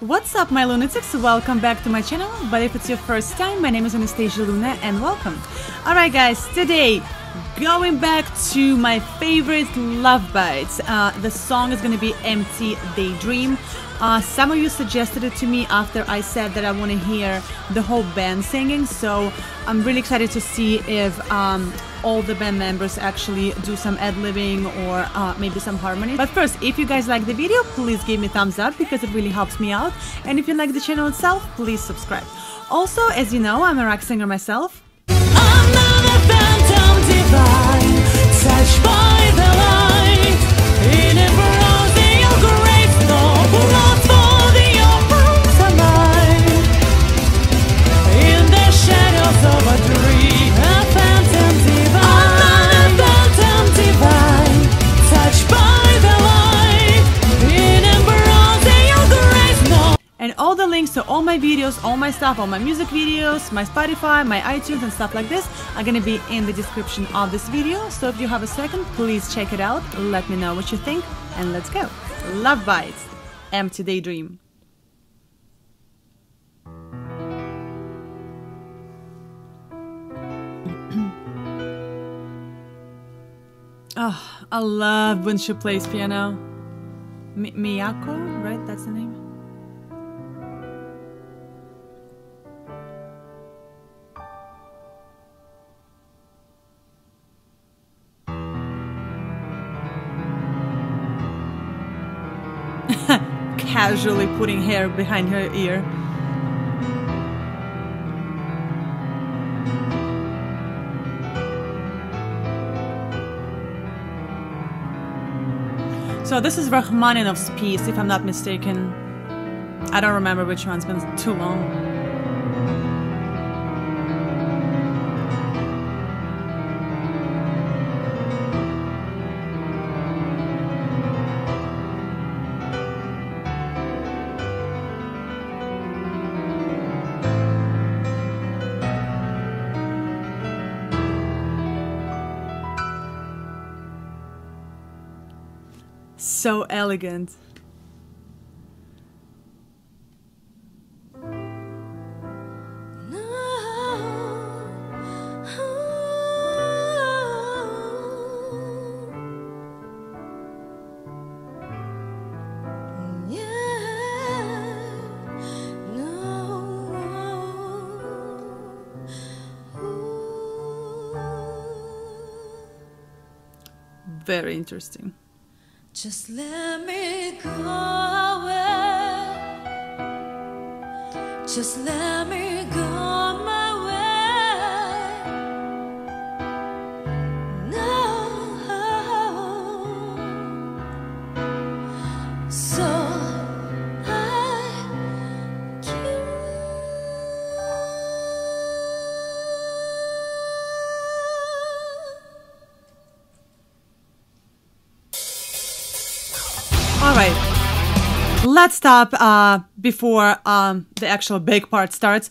What's up, my lunatics? Welcome back to my channel. But if it's your first time, my name is Anastasia Luna and welcome. Alright, guys, today going back to my favorite Lovebites. Uh, the song is gonna be Empty Daydream. Uh, some of you suggested it to me after I said that I want to hear the whole band singing, so I'm really excited to see if um, all the band members actually do some ad-libbing or uh, maybe some harmony. But first, if you guys like the video, please give me thumbs up because it really helps me out. And if you like the channel itself, please subscribe. Also, as you know, I'm a rock singer myself. All my stuff, all my music videos, my Spotify, my iTunes and stuff like this are gonna be in the description of this video. So if you have a second, please check it out. Let me know what you think and let's go. Love Bites, Empty Daydream. Oh, I love when she plays piano. Mi- Miyako, right? That's the name. Casually putting hair behind her ear. So this is Rachmaninoff's piece, if I'm not mistaken. I don't remember which one, it's been too long. So elegant. Very interesting. Just let me go away. Just let me Let's stop uh, before um, the actual big part starts.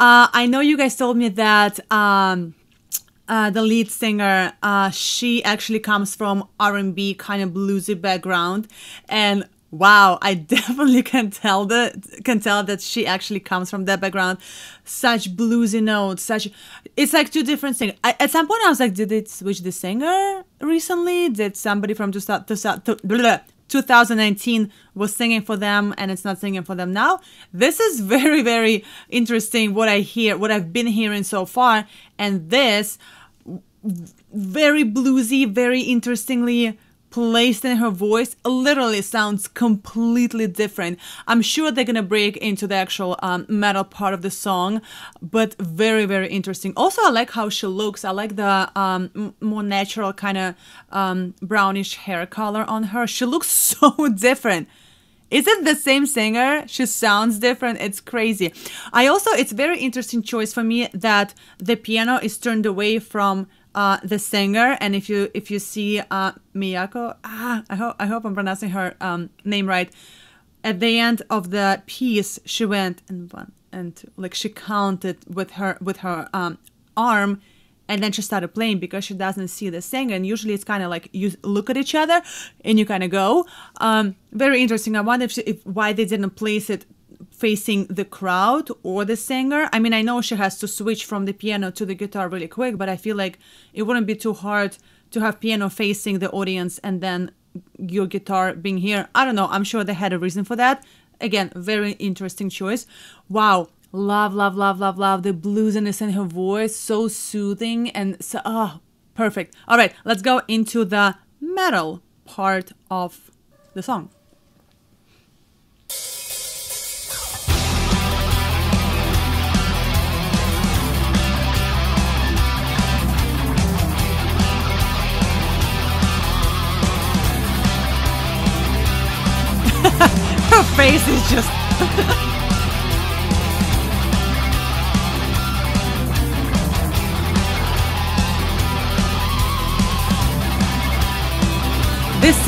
Uh, I know you guys told me that um, uh, the lead singer, uh, she actually comes from R&B kind of bluesy background, and wow, I definitely can tell that can tell that she actually comes from that background. Such bluesy notes, such it's like two different things. I, at some point, I was like, did it switch the singer recently? Did somebody from 2000, 2019 was singing for them and it's not singing for them now? This is very very interesting. What I hear, what I've been hearing so far, and this very bluesy, very interestingly placed in her voice literally sounds completely different. I'm sure they're gonna break into the actual um, metal part of the song, but very, very interesting. Also, I like how she looks. I like the um, more natural kind of um, brownish hair color on her. She looks so different. Is it the same singer? She sounds different. It's crazy. I also, it's very interesting choice for me that the piano is turned away from uh, the singer. And if you if you see uh, Miyako, ah, I hope I hope I'm pronouncing her um, name right. At the end of the piece, she went and one and two, like she counted with her with her um, arm, and then she started playing because she doesn't see the singer. And usually it's kind of like you look at each other and you kind of go. Um, very interesting. I wonder if, she, if why they didn't place it facing the crowd or the singer. I mean, I know she has to switch from the piano to the guitar really quick, but I feel like it wouldn't be too hard to have piano facing the audience and then your guitar being here. I don't know. I'm sure they had a reason for that. Again, very interesting choice. Wow. Love, love, love, love, love the bluesiness in her voice. So soothing and so, oh, perfect. All right, let's go into the metal part of the song.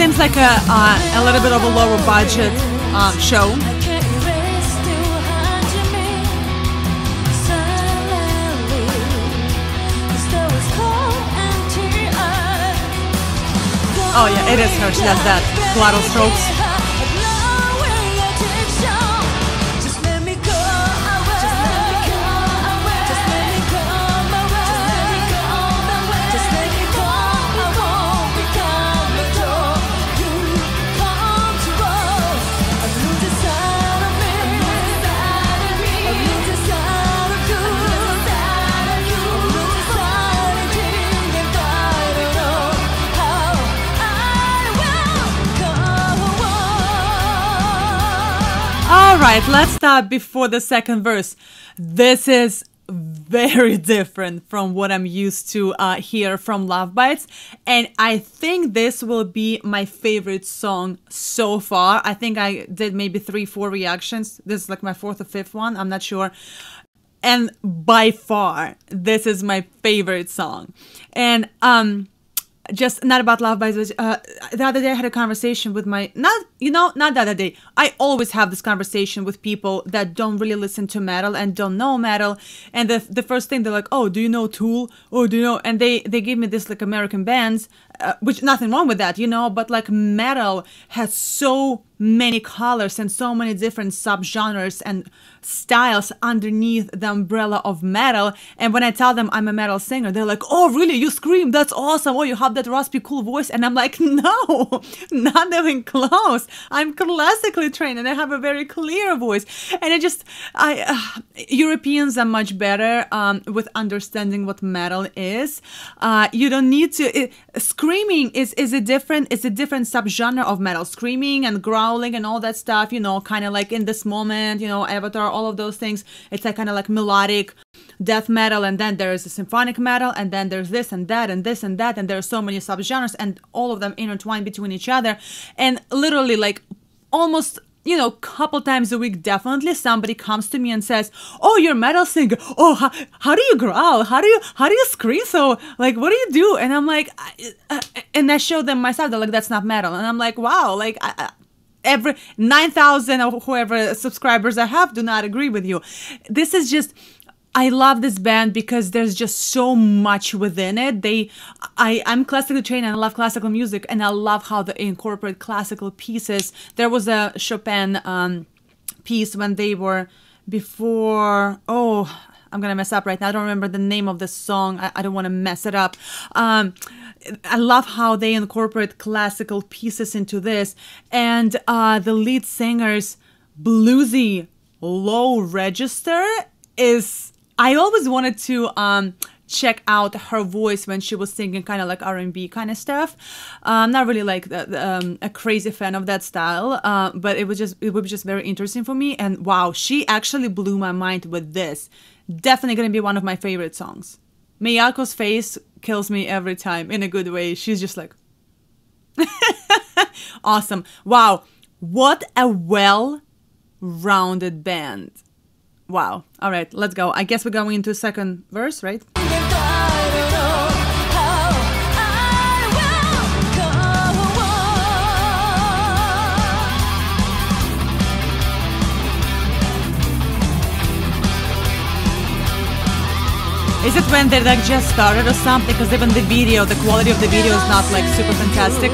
Seems like a uh, a little bit of a lower budget um, show. Oh, yeah, it is her. She does that. Glottal strokes. Right, let's start before the second verse. This is very different from what I'm used to uh, hear from Love Bites, and I think this will be my favorite song so far. I think I did maybe three, four reactions. This is like my fourth or fifth one. I'm not sure. And by far, this is my favorite song. And um, just not about love by the uh, the other day I had a conversation with my not you know not the other day. I always have this conversation with people that don't really listen to metal and don't know metal. And the the first thing they're like oh do you know Tool? Oh do you know and they they give me this like American bands uh, which nothing wrong with that you know but like metal has so many colors and so many different subgenres and styles underneath the umbrella of metal. And when I tell them I'm a metal singer, they're like, "Oh, really? You scream? That's awesome! Oh, you have that raspy, cool voice." And I'm like, "No, not even close. I'm classically trained and I have a very clear voice." And it just, I uh, Europeans are much better um, with understanding what metal is. Uh, you don't need to. It, screaming is is a different it's a different subgenre of metal. Screaming and growling and all that stuff. You know, kind of like in this moment. You know, Avatar, all of those things. It's like kind of like melodic death metal, and then there's the symphonic metal, and then there's this and that and this and that, and there are so many subgenres, and all of them intertwined between each other, and literally like almost you know, couple times a week, definitely somebody comes to me and says, "Oh, you're a metal singer. Oh, how, how do you growl? How do you how do you scream so? Like, what do you do?" And I'm like, I, uh, and I show them myself. They're like, "That's not metal." And I'm like, "Wow!" Like, I, every nine thousand or whoever subscribers I have do not agree with you. This is just. I love this band because there's just so much within it. They, I, I'm classically trained and I love classical music, and I love how they incorporate classical pieces. There was a Chopin um, piece when they were before. Oh, I'm gonna mess up right now. I don't remember the name of the song. I, I don't want to mess it up. Um, I love how they incorporate classical pieces into this, and uh, the lead singer's bluesy low register is. I always wanted to um, check out her voice when she was singing kind of like R&B kind of stuff. I'm not really like the, the, um, a crazy fan of that style, uh, but it was just it was just very interesting for me. And wow, she actually blew my mind with this. Definitely gonna be one of my favorite songs. Miyako's face kills me every time in a good way. She's just like awesome. Wow, what a well-rounded band. Wow. All right, let's go. I guess we're going into second verse, right? Is it when they like just started or something? Because even the video, the quality of the video is not like super fantastic.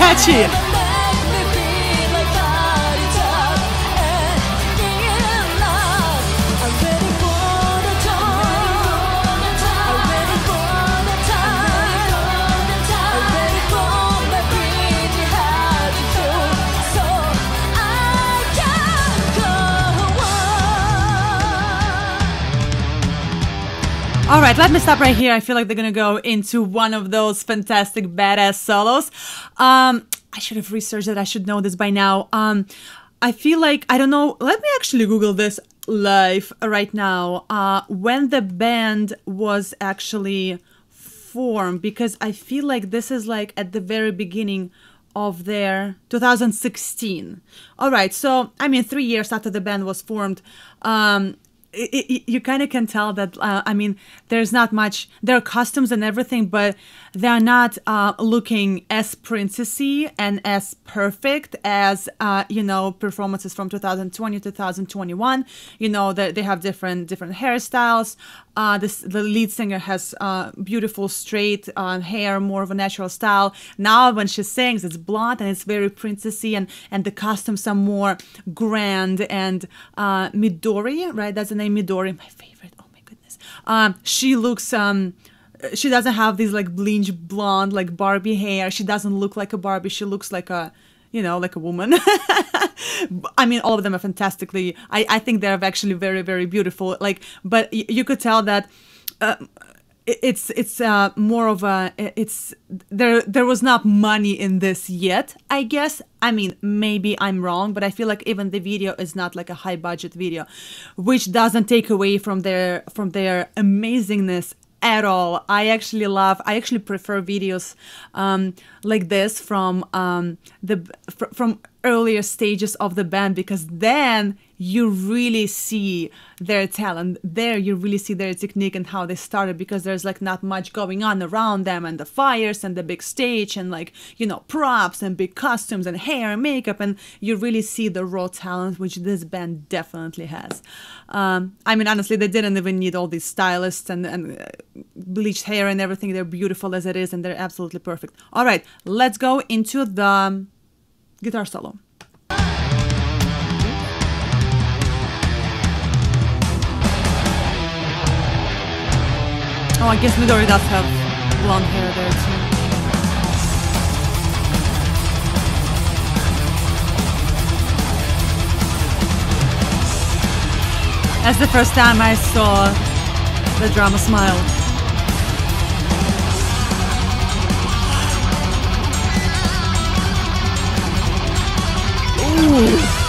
So catchy. All right, let me stop right here. I feel like they're gonna go into one of those fantastic badass solos. Um, I should have researched it. I should know this by now. Um, I feel like I don't know. Let me actually Google this live right now. Uh, when the band was actually formed, because I feel like this is like at the very beginning of their 2016. All right, so I mean, three years after the band was formed, um, it, you kind of can tell that. Uh, I mean, there's not much. There are costumes and everything, but they're not uh, looking as princessy and as perfect as uh, you know performances from 2020 2021. You know that they have different different hairstyles. Uh, this, the lead singer has uh, beautiful straight uh, hair, more of a natural style. Now, when she sings, it's blonde and it's very princessy, and and the costumes are more grand and uh, Midori, right? That's the name Midori, my favorite. Oh my goodness. Um, she looks um. She doesn't have these like bleached blonde like Barbie hair. She doesn't look like a Barbie. She looks like a, you know, like a woman. I mean, all of them are fantastically. I, I think they're actually very, very beautiful. Like, but you could tell that uh, it's it's uh, more of a it's there there was not money in this yet. I guess. I mean, maybe I'm wrong, but I feel like even the video is not like a high budget video, which doesn't take away from their from their amazingness at all. I actually love. I actually prefer videos um, like this from um, the fr- from earlier stages of the band because then you really see their talent. There you really see their technique and how they started because there's like not much going on around them and the fires and the big stage and like you know props and big costumes and hair and makeup and you really see the raw talent which this band definitely has. Um, I mean honestly they didn't even need all these stylists and, and bleached hair and everything. They're beautiful as it is and they're absolutely perfect. All right, let's go into the guitar solo. Oh, I guess Midori does have blonde hair there too. That's the first time I saw the drama smile. Ooh.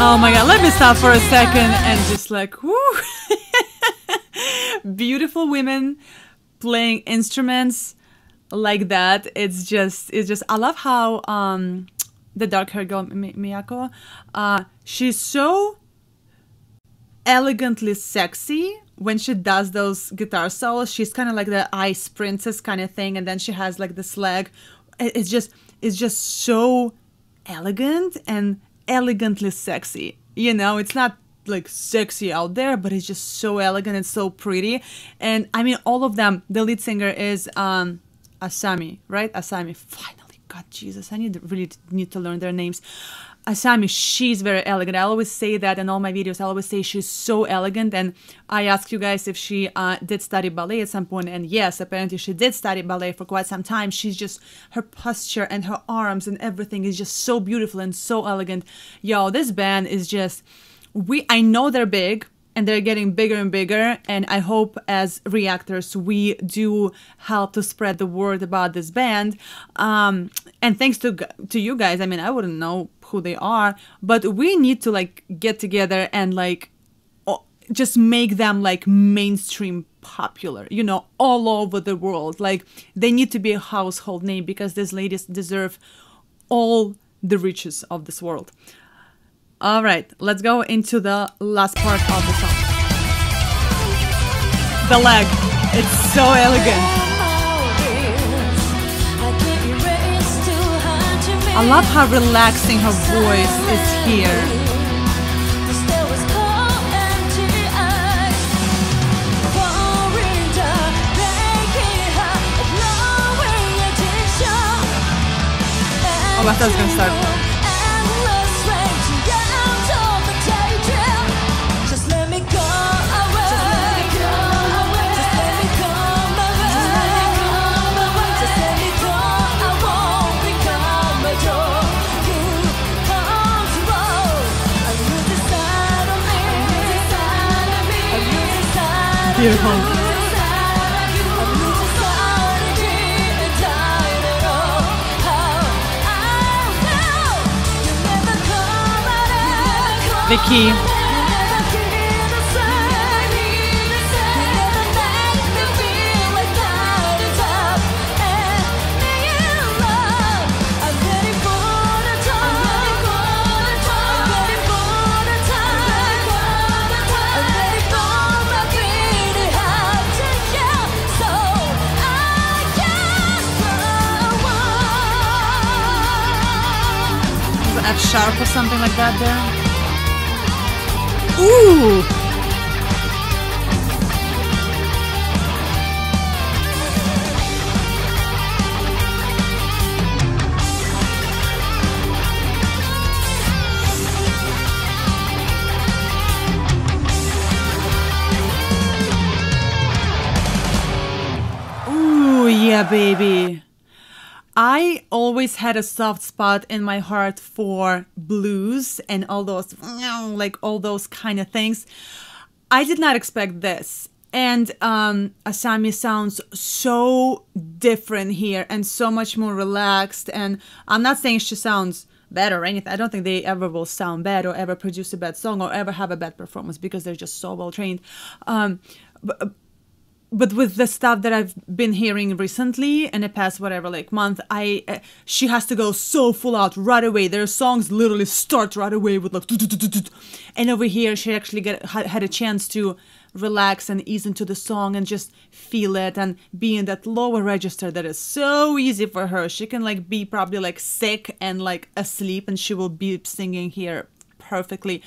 Oh my god, let me stop for a second and just like, whoo! Beautiful women playing instruments like that. It's just, it's just, I love how um, the dark haired girl, Mi- Miyako, uh, she's so elegantly sexy when she does those guitar solos. She's kind of like the ice princess kind of thing, and then she has like the slag. It- It's just it's just so elegant and elegantly sexy. You know, it's not like sexy out there, but it's just so elegant and so pretty. And I mean, all of them. The lead singer is um, Asami, right? Asami. Finally, God Jesus, I need really need to learn their names. Asami, she's very elegant. I always say that in all my videos. I always say she's so elegant. And I asked you guys if she uh, did study ballet at some point, and yes, apparently she did study ballet for quite some time. She's just her posture and her arms and everything is just so beautiful and so elegant. Yo, this band is just we. I know they're big and they're getting bigger and bigger. And i hope as reactors we do help to spread the word about this band. Um, and thanks to to you guys i mean i wouldn't know who they are but we need to like get together and like just make them like mainstream popular you know all over the world. Like they need to be a household name because these ladies deserve all the riches of this world all right, let's go into the last part of the song. The leg. It's so elegant. I love how relaxing her voice is here. Oh, I thought it was gonna start. Beautiful. Vicky. F sharp or something like that there? Ooh! Ooh, yeah, baby. I always had a soft spot in my heart for blues and all those, like all those kind of things. I did not expect this. And um, Asami sounds so different here and so much more relaxed. And I'm not saying she sounds bad or anything. I don't think they ever will sound bad or ever produce a bad song or ever have a bad performance because they're just so well trained. Um, but, but with the stuff that I've been hearing recently in the past whatever like month, I uh, she has to go so full out right away. Their songs literally start right away with like, and over here she actually get had, had a chance to relax and ease into the song and just feel it and be in that lower register that is so easy for her. She can like be probably like sick and like asleep and she will be singing here perfectly.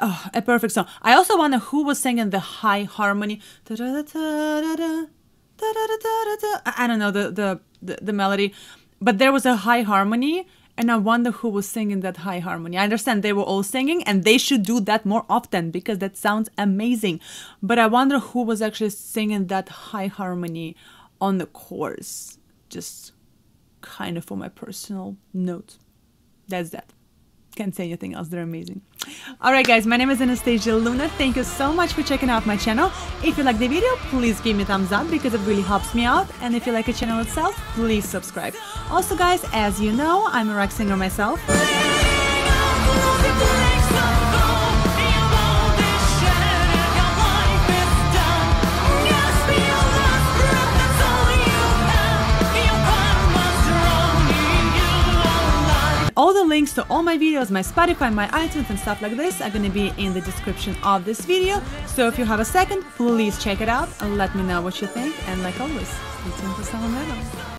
Oh, a perfect song. I also wonder who was singing the high harmony. I don't know the, the, the, the melody, but there was a high harmony, and I wonder who was singing that high harmony. I understand they were all singing, and they should do that more often because that sounds amazing. But I wonder who was actually singing that high harmony on the chorus. Just kind of for my personal note. That's that. Can't say anything else. They're amazing. All right, guys. My name is Anastasia Luna. Thank you so much for checking out my channel. If you like the video, please give me a thumbs up because it really helps me out. And if you like the channel itself, please subscribe. Also, guys, as you know, I'm a rock singer myself. All the links to all my videos, my Spotify, my iTunes and stuff like this are gonna be in the description of this video. So if you have a second, please check it out and let me know what you think. And like always, stay tuned for some metal.